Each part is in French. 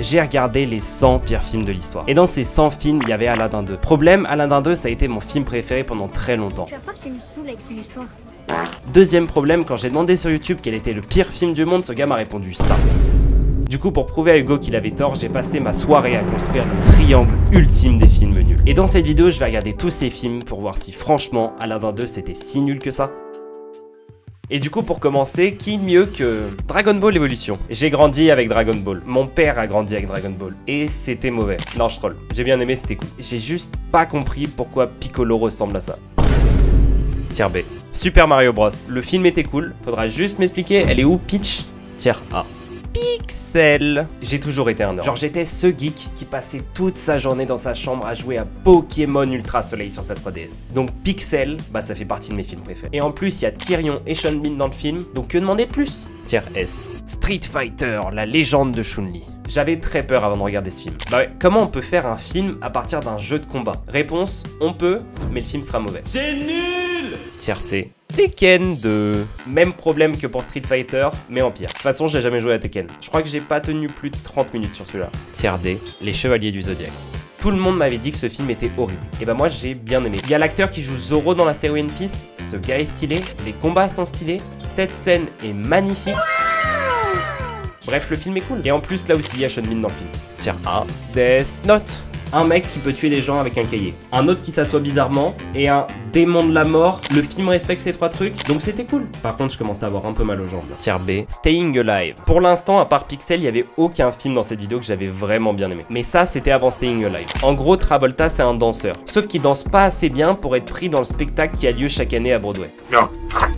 J'ai regardé les 100 pires films de l'histoire. Et dans ces 100 films, il y avait Aladdin 2. Problème, Aladdin 2, ça a été mon film préféré pendant très longtemps. Tu vas pas que tu me saoules avec ton histoire. Deuxième problème, quand j'ai demandé sur YouTube quel était le pire film du monde, ce gars m'a répondu ça. Du coup, pour prouver à Hugo qu'il avait tort, j'ai passé ma soirée à construire le triangle ultime des films nuls. Et dans cette vidéo, je vais regarder tous ces films pour voir si franchement, Aladdin 2 c'était si nul que ça. Et du coup, pour commencer, qui mieux que Dragon Ball Evolution? J'ai grandi avec Dragon Ball. Mon père a grandi avec Dragon Ball. Et c'était mauvais. Non, je troll. J'ai bien aimé, c'était cool. J'ai juste pas compris pourquoi Piccolo ressemble à ça. Tier B. Super Mario Bros. Le film était cool. Faudra juste m'expliquer, elle est où Peach? Tier A. Pixel. J'ai toujours été un nerd. Genre j'étais ce geek qui passait toute sa journée dans sa chambre à jouer à Pokémon Ultra Soleil sur sa 3DS. Donc Pixel, bah ça fait partie de mes films préférés. Et en plus il y a Tyrion et Sean Bean dans le film, donc que demander de plus? Tier S. Street Fighter, la légende de Chun-Li. J'avais très peur avant de regarder ce film. Bah ouais, comment on peut faire un film à partir d'un jeu de combat? Réponse, on peut, mais le film sera mauvais. C'est nul Tier C. Tekken 2. Même problème que pour Street Fighter, mais en pire. De toute façon, j'ai jamais joué à Tekken. Je crois que j'ai pas tenu plus de 30 minutes sur celui-là. Tier D. Les Chevaliers du Zodiac. Tout le monde m'avait dit que ce film était horrible. Et bah moi j'ai bien aimé. Il y a l'acteur qui joue Zoro dans la série One Piece, ce gars est stylé, les combats sont stylés, cette scène est magnifique. Bref, le film est cool. Et en plus, là aussi, il y a Sean dans le film. Tiens, A. Death Note un mec qui peut tuer des gens avec un cahier, un autre qui s'assoit bizarrement, et un démon de la mort. Le film respecte ces trois trucs, donc c'était cool. Par contre, je commençais à avoir un peu mal aux jambes. Tier B, Staying Alive. Pour l'instant, à part Pixel, il y avait aucun film dans cette vidéo que j'avais vraiment bien aimé. Mais ça, c'était avant Staying Alive. En gros, Travolta, c'est un danseur. Sauf qu'il danse pas assez bien pour être pris dans le spectacle qui a lieu chaque année à Broadway. Non.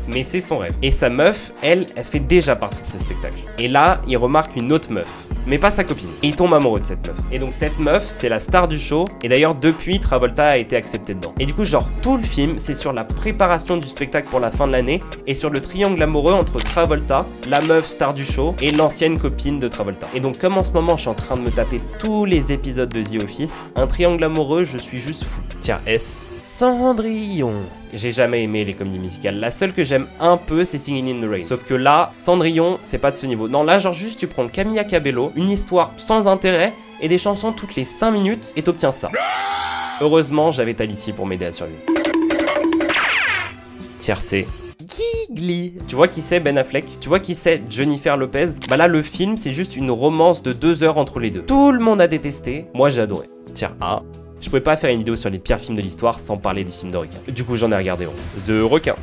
Mais c'est son rêve. Et sa meuf, elle, elle fait déjà partie de ce spectacle. Et là, il remarque une autre meuf. Mais pas sa copine. Et il tombe amoureux de cette meuf. Et donc cette meuf, c'est la star du show. Et d'ailleurs, depuis, Travolta a été accepté dedans. Et du coup, genre, tout le film, c'est sur la préparation du spectacle pour la fin de l'année et sur le triangle amoureux entre Travolta, la meuf star du show, et l'ancienne copine de Travolta. Et donc, comme en ce moment, je suis en train de me taper tous les épisodes de The Office, un triangle amoureux, je suis juste fou. Tiens, S. Cendrillon? J'ai jamais aimé les comédies musicales. La seule que j'aime un peu, c'est Singing in the Rain. Sauf que là, Cendrillon, c'est pas de ce niveau. Non, là, genre juste, tu prends Camilla Cabello, une histoire sans intérêt et des chansons toutes les 5 minutes et t'obtiens ça. Heureusement, j'avais Talici pour m'aider à survivre. Tiercé. Gigli. Tu vois qui c'est Ben Affleck? Tu vois qui c'est Jennifer Lopez? Bah là, le film, c'est juste une romance de deux heures entre les deux. Tout le monde a détesté. Moi, j'ai adoré. Tiens, A. Je pouvais pas faire une vidéo sur les pires films de l'histoire sans parler des films de requins. Du coup, j'en ai regardé 11. The Requin.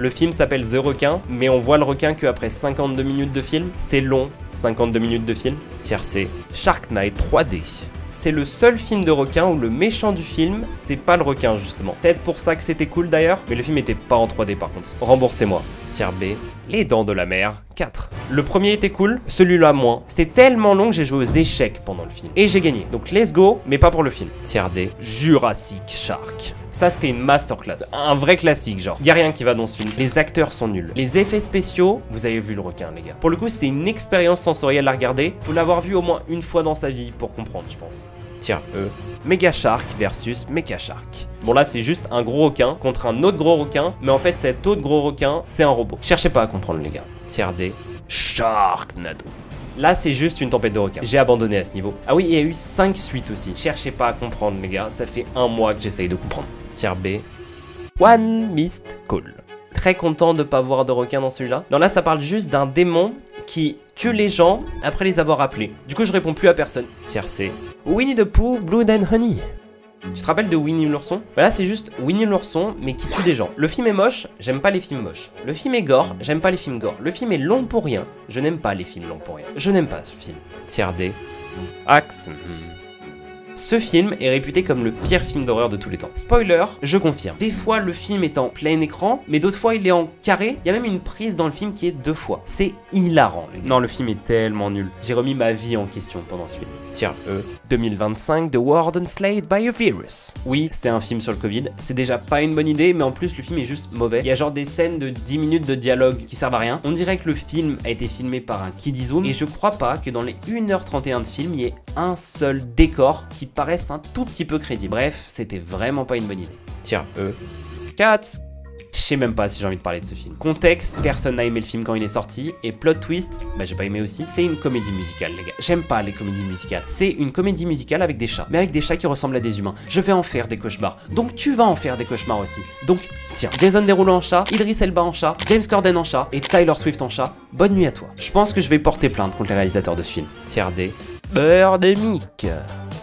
Le film s'appelle The Requin, mais on voit le requin qu'après 52 minutes de film. C'est long, 52 minutes de film. Tiercé. Shark Night 3D. C'est le seul film de requin où le méchant du film, c'est pas le requin justement. Peut-être pour ça que c'était cool d'ailleurs, mais le film était pas en 3D par contre. Remboursez-moi. Tier B, Les Dents de la Mer 4. Le premier était cool, celui-là moins. C'était tellement long que j'ai joué aux échecs pendant le film. Et j'ai gagné. Donc let's go, mais pas pour le film. Tier D, Jurassic Shark. Ça, c'était une masterclass. Un vrai classique, genre. Y a rien qui va dans ce film. Les acteurs sont nuls. Les effets spéciaux, vous avez vu le requin, les gars. Pour le coup, c'est une expérience sensorielle à regarder. Faut l'avoir vu au moins une fois dans sa vie pour comprendre, je pense. Tiens, E. Mega Shark versus Mecha Shark. Bon là c'est juste un gros requin contre un autre gros requin, mais en fait cet autre gros requin c'est un robot. Cherchez pas à comprendre les gars. Tiers D. Sharknado. Là, c'est juste une tempête de requins. J'ai abandonné à ce niveau. Ah oui, il y a eu 5 suites aussi. Cherchez pas à comprendre, les gars. Ça fait un mois que j'essaye de comprendre. Tier B. One Mist Call. Très content de pas voir de requins dans celui-là. Non, là, ça parle juste d'un démon qui tue les gens après les avoir appelés. Du coup, je réponds plus à personne. Tier C. Winnie the Pooh, Blood and Honey. Tu te rappelles de Winnie l'ourson? Bah là c'est juste Winnie l'ourson mais qui tue des gens. Le film est moche, j'aime pas les films moches. Le film est gore, j'aime pas les films gore. Le film est long pour rien, je n'aime pas les films longs pour rien. Je n'aime pas ce film. Tier D. Axe. Hmm. Ce film est réputé comme le pire film d'horreur de tous les temps. Spoiler, je confirme. Des fois, le film est en plein écran, mais d'autres fois, il est en carré. Il y a même une prise dans le film qui est deux fois. C'est hilarant. Non, le film est tellement nul. J'ai remis ma vie en question pendant ce film. Tiens, E. 2025, The World Enslaved by a Virus. Oui, c'est un film sur le Covid. C'est déjà pas une bonne idée, mais en plus, le film est juste mauvais. Il y a genre des scènes de 10 minutes de dialogue qui servent à rien. On dirait que le film a été filmé par un Kiddy Zoom, et je crois pas que dans les 1h31 de film, il y ait un seul décor qui paraissent un tout petit peu crédible. Bref, c'était vraiment pas une bonne idée. Tiens, E. Cats. Sais même pas si j'ai envie de parler de ce film. Contexte, personne n'a aimé le film quand il est sorti, et plot twist, bah j'ai pas aimé aussi, c'est une comédie musicale les gars. J'aime pas les comédies musicales. C'est une comédie musicale avec des chats, mais avec des chats qui ressemblent à des humains. Je vais en faire des cauchemars, donc tu vas en faire des cauchemars aussi. Donc tiens, Jason Derulo en chat, Idris Elba en chat, James Corden en chat, et Tyler Swift en chat, bonne nuit à toi. Je pense que je vais porter plainte contre les réalisateurs de ce film. Tiers D. Birdemic.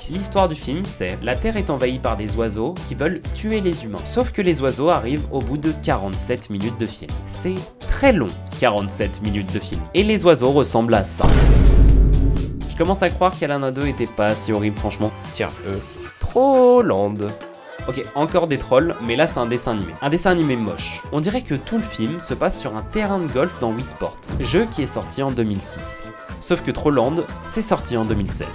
L'histoire du film, c'est la Terre est envahie par des oiseaux qui veulent tuer les humains. Sauf que les oiseaux arrivent au bout de 47 minutes de film. C'est très long, 47 minutes de film. Et les oiseaux ressemblent à ça. Je commence à croire qu'Alain 2 était pas si horrible franchement. Tiens, euh, Trollland. Ok, encore des trolls, mais là c'est un dessin animé. Un dessin animé moche. On dirait que tout le film se passe sur un terrain de golf dans Wii Sport, jeu qui est sorti en 2006. Sauf que Trollland, c'est sorti en 2016.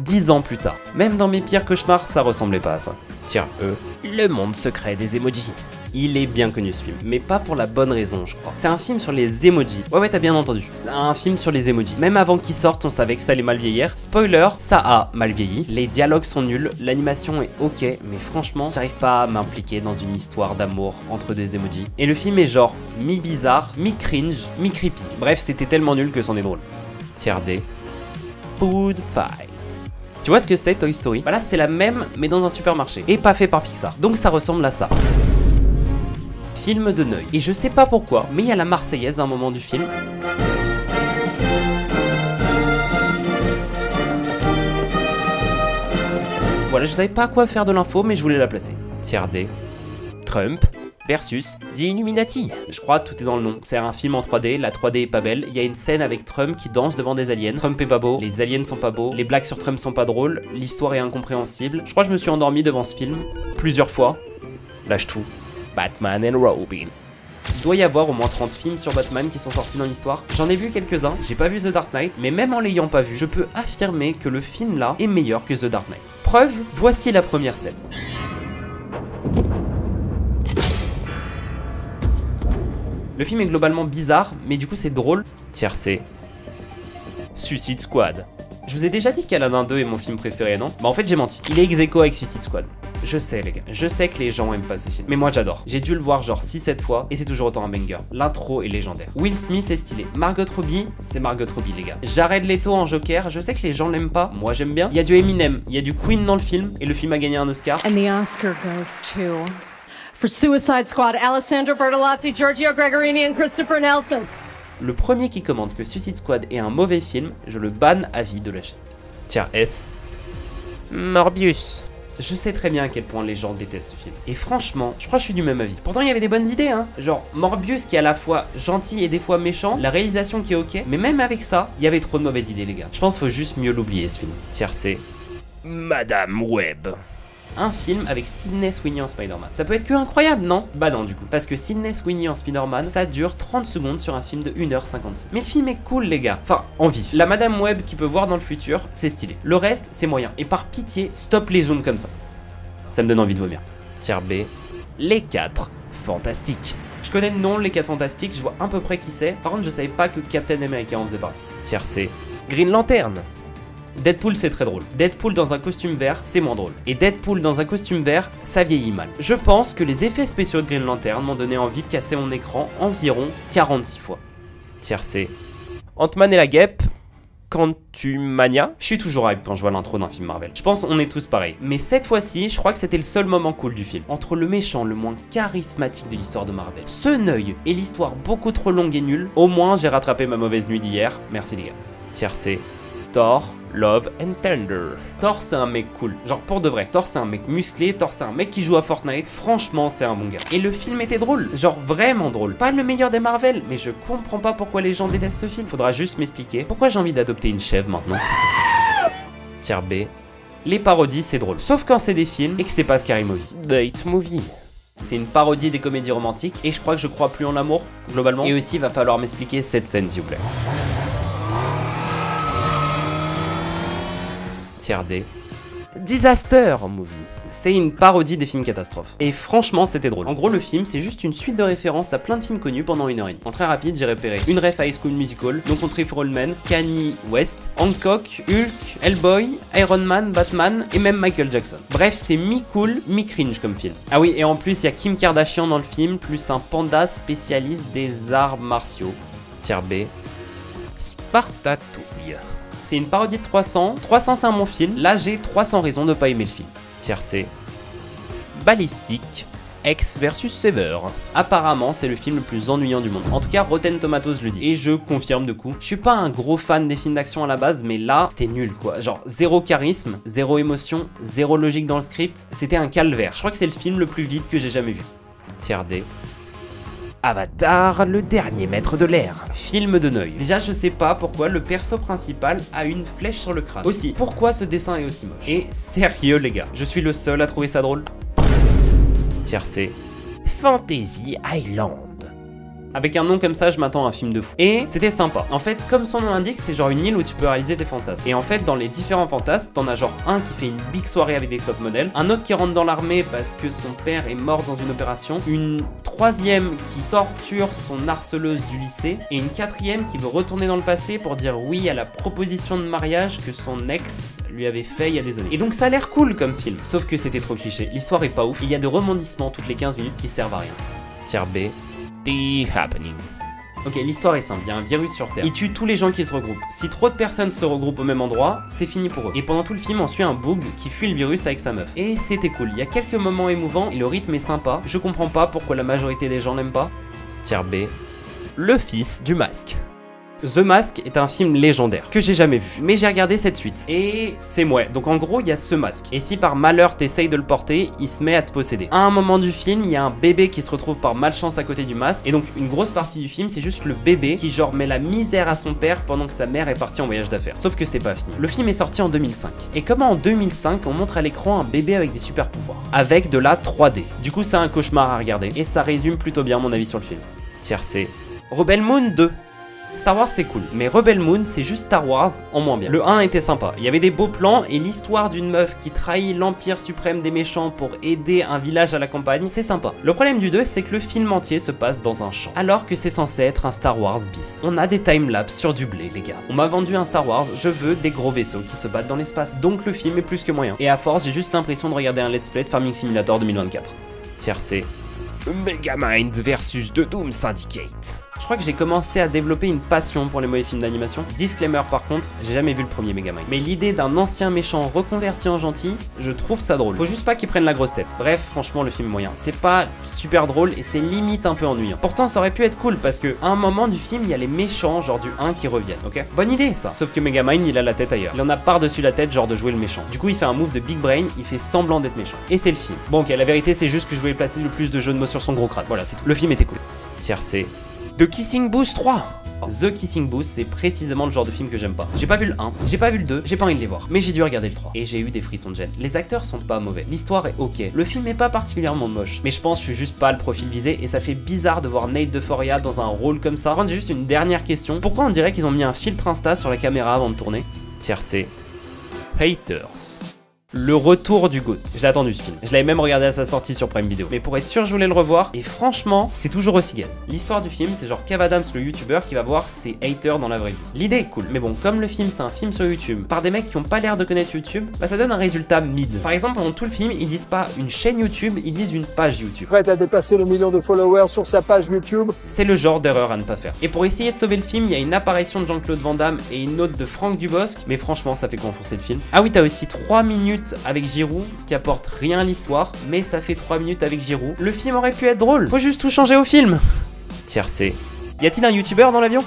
10 ans plus tard. Même dans mes pires cauchemars, ça ressemblait pas à ça. Tiens, eux, le monde secret des emojis. Il est bien connu ce film, mais pas pour la bonne raison, je crois. C'est un film sur les emojis. Ouais, ouais, t'as bien entendu. Un film sur les emojis. Même avant qu'il sorte, on savait que ça allait mal vieillir. Spoiler, ça a mal vieilli. Les dialogues sont nuls, l'animation est ok, mais franchement, j'arrive pas à m'impliquer dans une histoire d'amour entre des emojis. Et le film est genre mi-bizarre, mi-cringe, mi-creepy. Bref, c'était tellement nul que c'en est drôle. Tiers D. Food Fight. Tu vois ce que c'est Toy Story? Bah là c'est la même mais dans un supermarché et pas fait par Pixar. Donc ça ressemble à ça. Film de Neuil. Et je sais pas pourquoi, mais il y a la Marseillaise à un moment du film. Voilà, je savais pas quoi faire de l'info, mais je voulais la placer. Tiers D. Trump versus The Illuminati. Je crois tout est dans le nom. C'est un film en 3D, la 3D est pas belle. Il y a une scène avec Trump qui danse devant des aliens. Trump est pas beau, les aliens sont pas beaux, les blagues sur Trump sont pas drôles, l'histoire est incompréhensible. Je crois que je me suis endormi devant ce film plusieurs fois. Lâche tout. Batman and Robin. Il doit y avoir au moins 30 films sur Batman qui sont sortis dans l'histoire. J'en ai vu quelques-uns, j'ai pas vu The Dark Knight, mais même en l'ayant pas vu, je peux affirmer que le film là est meilleur que The Dark Knight. Preuve, voici la première scène. Le film est globalement bizarre, mais du coup c'est drôle. Tiers C. Suicide Squad. Je vous ai déjà dit qu'Aladdin 2 est mon film préféré, non? Bah en fait j'ai menti. Il est ex avec Suicide Squad. Je sais les gars, je sais que les gens aiment pas ce film. Mais moi j'adore. J'ai dû le voir genre 6-7 fois et c'est toujours autant un banger. L'intro est légendaire. Will Smith est stylé. Margot Robbie, c'est Margot Robbie les gars. Jared Leto en Joker, je sais que les gens l'aiment pas. Moi j'aime bien. Il y a du Eminem, il y a du Queen dans le film et le film a gagné un Oscar. And the Oscar goes to for Suicide Squad, Alessandro Bertolazzi, Giorgio Gregorini and Christopher Nelson. Le premier qui commente que Suicide Squad est un mauvais film, je le banne à vie de la chaîne. Tiens, S. Morbius. Je sais très bien à quel point les gens détestent ce film. Et franchement, je crois que je suis du même avis. Pourtant, il y avait des bonnes idées, hein. Genre, Morbius qui est à la fois gentil et des fois méchant, la réalisation qui est ok, mais même avec ça, il y avait trop de mauvaises idées, les gars. Je pense qu'il faut juste mieux l'oublier, ce film. Tiers C. Madame Webb un film avec Sidney Sweeney en Spider-Man. Ça peut être que incroyable, non? Bah non, du coup. Parce que Sidney Sweeney en Spider-Man, ça dure 30 secondes sur un film de 1h56. Mais le film est cool, les gars. Enfin, en vif. La Madame Web qui peut voir dans le futur, c'est stylé. Le reste, c'est moyen. Et par pitié, stop les zooms comme ça. Ça me donne envie de vomir. Tiers B. Les 4 fantastiques. Je connais le nom, les 4 fantastiques, je vois à peu près qui c'est. Par contre, je savais pas que Captain America en faisait partie. Tiers C. Green Lantern. Deadpool c'est très drôle. Deadpool dans un costume vert, c'est moins drôle. Et Deadpool dans un costume vert, ça vieillit mal. Je pense que les effets spéciaux de Green Lantern m'ont donné envie de casser mon écran environ 46 fois. C. Ant-Man et la guêpe, Quantumania. Je suis toujours hype quand je vois l'intro d'un film Marvel. Je pense on est tous pareils. Mais cette fois-ci, je crois que c'était le seul moment cool du film. Entre le méchant le moins charismatique de l'histoire de Marvel, ce neuil et l'histoire beaucoup trop longue et nulle, au moins j'ai rattrapé ma mauvaise nuit d'hier. Merci les gars. Tiers C. Thor, Love and Tender. Thor c'est un mec cool, genre pour de vrai. Thor c'est un mec musclé, Thor c'est un mec qui joue à Fortnite, franchement c'est un bon gars. Et le film était drôle, genre vraiment drôle. Pas le meilleur des Marvel, mais je comprends pas pourquoi les gens détestent ce film. Faudra juste m'expliquer pourquoi j'ai envie d'adopter une chèvre maintenant? Tiers B. Les parodies c'est drôle, sauf quand c'est des films et que c'est pas Scary Movie. Date Movie. C'est une parodie des comédies romantiques et je crois que je crois plus en l'amour, globalement. Et aussi, il va falloir m'expliquer cette scène, s'il vous plaît. Tiers D. Disaster Movie. C'est une parodie des films catastrophes. Et franchement, c'était drôle. En gros, le film, c'est juste une suite de références à plein de films connus pendant une heure et demie. En très rapide, j'ai repéré une ref à High School Musical, No Country for Old Men, Kanye West, Hancock, Hulk, Hellboy, Iron Man, Batman et même Michael Jackson. Bref, c'est mi-cool, mi-cringe comme film. Ah oui, et en plus, il y a Kim Kardashian dans le film, plus un panda spécialiste des arts martiaux. Tier B. Spartatouille. C'est une parodie de 300. 300 c'est un bon film. Là j'ai 300 raisons de pas aimer le film. Tier C. Ballistique. X versus Sever. Apparemment, c'est le film le plus ennuyant du monde. En tout cas, Rotten Tomatoes le dit. Et je confirme de coup. Je suis pas un gros fan des films d'action à la base, mais là, c'était nul quoi. Genre, zéro charisme, zéro émotion, zéro logique dans le script. C'était un calvaire. Je crois que c'est le film le plus vide que j'ai jamais vu. Tier D. Avatar, le dernier maître de l'air. Film de Neuil. Déjà, je sais pas pourquoi le perso principal a une flèche sur le crâne. Aussi, pourquoi ce dessin est aussi moche Et sérieux, les gars, je suis le seul à trouver ça drôle Tiercé. Fantasy Island. Avec un nom comme ça, je m'attends à un film de fou. Et c'était sympa. En fait, comme son nom l'indique, c'est genre une île où tu peux réaliser tes fantasmes. Et en fait, dans les différents fantasmes, t'en as genre un qui fait une big soirée avec des top modèles, un autre qui rentre dans l'armée parce que son père est mort dans une opération, une troisième qui torture son harceleuse du lycée, et une quatrième qui veut retourner dans le passé pour dire oui à la proposition de mariage que son ex lui avait fait il y a des années. Et donc ça a l'air cool comme film, sauf que c'était trop cliché. L'histoire est pas ouf, il y a des rebondissements toutes les 15 minutes qui servent à rien. Tier B. Happening. Ok, l'histoire est simple, il y a un virus sur Terre. Il tue tous les gens qui se regroupent. Si trop de personnes se regroupent au même endroit, c'est fini pour eux. Et pendant tout le film, on suit un boog qui fuit le virus avec sa meuf. Et c'était cool, il y a quelques moments émouvants et le rythme est sympa. Je comprends pas pourquoi la majorité des gens n'aiment pas. Tier B. Le fils du masque. The Mask est un film légendaire que j'ai jamais vu, mais j'ai regardé cette suite et c'est moi. Donc en gros, il y a ce masque. Et si par malheur t'essayes de le porter, il se met à te posséder. À un moment du film, il y a un bébé qui se retrouve par malchance à côté du masque et donc une grosse partie du film, c'est juste le bébé qui genre met la misère à son père pendant que sa mère est partie en voyage d'affaires. Sauf que c'est pas fini. Le film est sorti en 2005. Et comment en 2005, on montre à l'écran un bébé avec des super pouvoirs avec de la 3D. Du coup, c'est un cauchemar à regarder et ça résume plutôt bien mon avis sur le film. Tier C. Rebel Moon 2. Star Wars c'est cool, mais Rebel Moon c'est juste Star Wars en moins bien. Le 1 était sympa, il y avait des beaux plans et l'histoire d'une meuf qui trahit l'empire suprême des méchants pour aider un village à la campagne, c'est sympa. Le problème du 2 c'est que le film entier se passe dans un champ, alors que c'est censé être un Star Wars bis. On a des timelapses sur du blé les gars. On m'a vendu un Star Wars, je veux des gros vaisseaux qui se battent dans l'espace, donc le film est plus que moyen. Et à force j'ai juste l'impression de regarder un let's play de Farming Simulator 2024. Tier C. Megamind versus The Doom Syndicate. Je crois que j'ai commencé à développer une passion pour les mauvais films d'animation. Disclaimer par contre, j'ai jamais vu le premier Megamind. Mais l'idée d'un ancien méchant reconverti en gentil, je trouve ça drôle. Faut juste pas qu'il prenne la grosse tête. Bref, franchement, le film est moyen. C'est pas super drôle et c'est limite un peu ennuyant. Pourtant, ça aurait pu être cool parce que à un moment du film, il y a les méchants, genre du 1 qui reviennent, ok? Bonne idée ça. Sauf que Megamind, il a la tête ailleurs. Il en a par-dessus la tête, genre de jouer le méchant. Du coup, il fait un move de Big Brain, il fait semblant d'être méchant. Et c'est le film. Bon, ok, la vérité, c'est juste que je voulais placer le plus de jeux de mots sur son gros crâne. Voilà, c'est. Le film était cool. Tier C. The Kissing Booth 3 The Kissing Booth, c'est précisément le genre de film que j'aime pas. J'ai pas vu le 1, j'ai pas vu le 2, j'ai pas envie de les voir. Mais j'ai dû regarder le 3. Et j'ai eu des frissons de gêne. Les acteurs sont pas mauvais. L'histoire est ok. Le film est pas particulièrement moche. Mais je pense que je suis juste pas le profil visé et ça fait bizarre de voir Nate DeForia dans un rôle comme ça. J'ai juste une dernière question. Pourquoi on dirait qu'ils ont mis un filtre Insta sur la caméra avant de tourner? Tier C. Haters. Le retour du GOAT. Je l'ai attendu ce film. Je l'avais même regardé à sa sortie sur Prime Video. Mais pour être sûr, je voulais le revoir. Et franchement, c'est toujours aussi gaze. L'histoire du film, c'est genre Kev Adams, le youtubeur, qui va voir ses haters dans la vraie vie. L'idée est cool. Mais bon, comme le film, c'est un film sur YouTube, par des mecs qui ont pas l'air de connaître YouTube, bah ça donne un résultat mid. Par exemple, pendant tout le film, ils disent pas une chaîne YouTube, ils disent une page YouTube. Prête à dépasser le million de followers sur sa page YouTube? C'est le genre d'erreur à ne pas faire. Et pour essayer de sauver le film, il y a une apparition de Jean-Claude Van Damme et une autre de Franck Dubosc. Mais franchement, ça fait qu'enfoncer le film. Ah oui, t'as aussi 3 minutes avec Giroud qui apporte rien à l'histoire, mais ça fait 3 minutes avec Giroud. Le film aurait pu être drôle, faut juste tout changer au film. Tier C. Y a-t-il un youtubeur dans l'avion?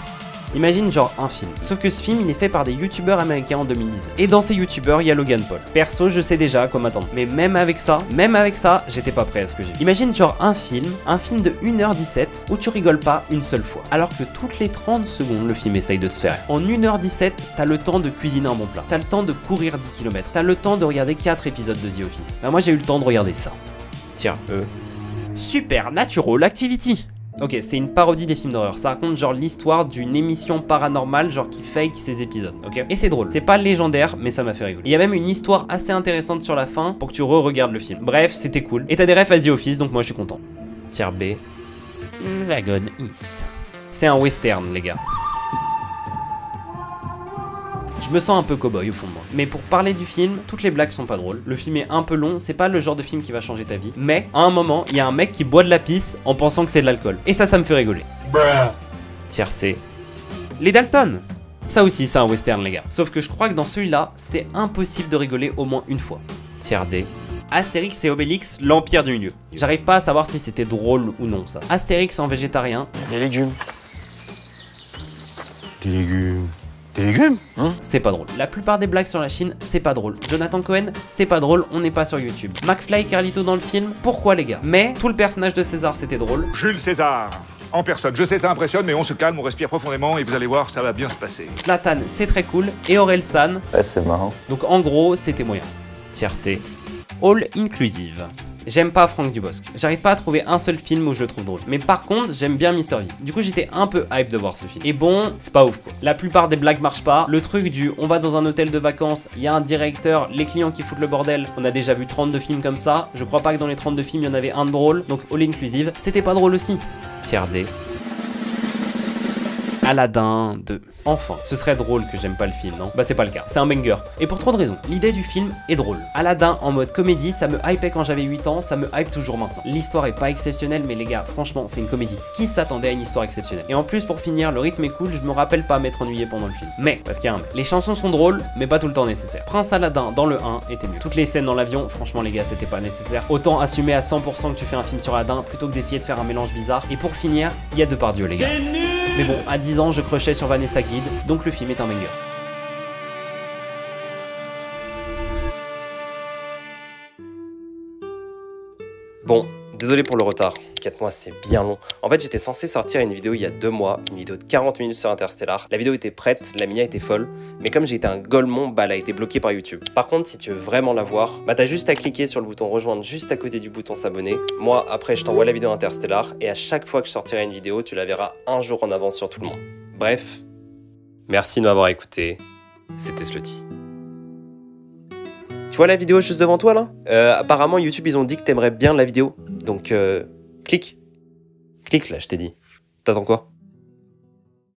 Imagine genre un film. Sauf que ce film il est fait par des youtubeurs américains en 2019. Et dans ces youtubeurs, il y a Logan Paul. Perso, je sais déjà quoi m'attendre. Mais même avec ça, même avec ça, j'étais pas prêt à ce que j'ai. Imagine genre un film, un film de 1h17 où tu rigoles pas une seule fois. Alors que toutes les 30 secondes, le film essaye de se faire. En 1h17, t'as le temps de cuisiner un bon plat. T'as le temps de courir 10 km. T'as le temps de regarder 4 épisodes de The Office. Bah moi j'ai eu le temps de regarder ça. Tiens, euh. Supernatural Activity Ok, c'est une parodie des films d'horreur. Ça raconte genre l'histoire d'une émission paranormale, genre qui fake ses épisodes, ok? Et c'est drôle. C'est pas légendaire, mais ça m'a fait rigoler. Il y a même une histoire assez intéressante sur la fin pour que tu re-regardes le film. Bref, c'était cool. Et t'as des refs à The Office, donc moi je suis content. Tier B. Wagon East. C'est un western, les gars. Je me sens un peu cowboy au fond de moi. Mais pour parler du film, toutes les blagues sont pas drôles. Le film est un peu long, c'est pas le genre de film qui va changer ta vie. Mais à un moment, il y a un mec qui boit de la pisse en pensant que c'est de l'alcool. Et ça, ça me fait rigoler. Tiers C. Les Dalton. Ça aussi, c'est un western, les gars. Sauf que je crois que dans celui-là, c'est impossible de rigoler au moins une fois. Tiers D. Astérix et Obélix, l'Empire du Milieu. J'arrive pas à savoir si c'était drôle ou non, ça. Astérix en végétarien, Les légumes. Les légumes. Des légumes Hein c'est pas drôle. La plupart des blagues sur la Chine, c'est pas drôle. Jonathan Cohen, c'est pas drôle, on n'est pas sur YouTube. McFly et Carlito dans le film, pourquoi les gars Mais tout le personnage de César, c'était drôle. Jules César, en personne. Je sais, ça impressionne, mais on se calme, on respire profondément et vous allez voir, ça va bien se passer. Zlatan, c'est très cool. Et Aurel San, Ouais, c'est marrant. donc en gros, c'était moyen. Tiers C. All Inclusive. J'aime pas Franck Dubosc. J'arrive pas à trouver un seul film où je le trouve drôle. Mais par contre, j'aime bien Mr. V. Du coup, j'étais un peu hype de voir ce film. Et bon, c'est pas ouf. La plupart des blagues marchent pas. Le truc du on va dans un hôtel de vacances, il y a un directeur, les clients qui foutent le bordel. On a déjà vu 32 films comme ça. Je crois pas que dans les 32 films, il y en avait un drôle. Donc All Inclusive, c'était pas drôle aussi. Tiers D. Aladdin 2. Enfin, ce serait drôle que j'aime pas le film, non? Bah c'est pas le cas, c'est un banger. Et pour trop de raisons. L'idée du film est drôle. Aladdin en mode comédie, ça me hypait quand j'avais 8 ans, ça me hype toujours maintenant. L'histoire est pas exceptionnelle, mais les gars, franchement, c'est une comédie. Qui s'attendait à une histoire exceptionnelle? Et en plus, pour finir, le rythme est cool, je me rappelle pas m'être ennuyé pendant le film. Mais, parce qu'il y a un mais. Les chansons sont drôles, mais pas tout le temps nécessaires. Prince Aladdin dans le 1 était mieux. Toutes les scènes dans l'avion, franchement les gars, c'était pas nécessaire. Autant assumer à 100% que tu fais un film sur Aladdin plutôt que d'essayer de faire un mélange bizarre. Et pour finir, il y a Depardieu les gars. Mais bon, à 10 ans, je crushais sur Vanessa Guide, donc le film est un banger. Bon, désolé pour le retard. 4 mois, c'est bien long. En fait, j'étais censé sortir une vidéo il y a 2 mois, une vidéo de 40 minutes sur Interstellar. La vidéo était prête, la mia était folle, mais comme j'ai été un golemon, bah elle a été bloquée par YouTube. Par contre, si tu veux vraiment la voir, bah t'as juste à cliquer sur le bouton rejoindre juste à côté du bouton s'abonner. Moi, après, je t'envoie la vidéo Interstellar, et à chaque fois que je sortirai une vidéo, tu la verras un jour en avance sur tout le monde. Bref, merci de m'avoir écouté. C'était Slutty. Tu vois la vidéo juste devant toi là? Euh, Apparemment YouTube ils ont dit que t'aimerais bien la vidéo. Donc euh, clique. Clique là, je t'ai dit. T'attends quoi?